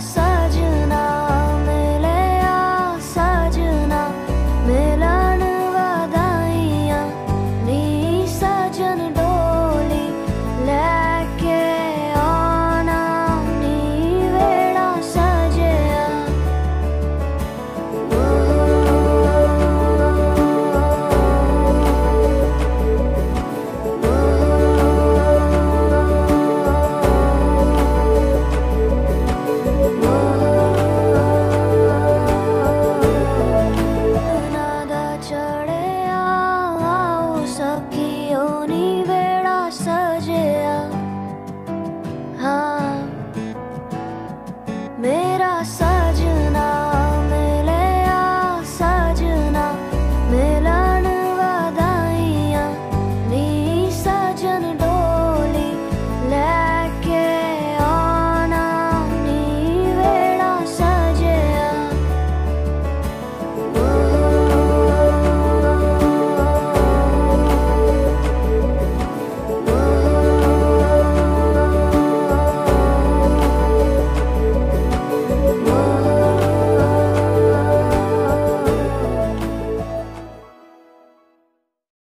So. it all so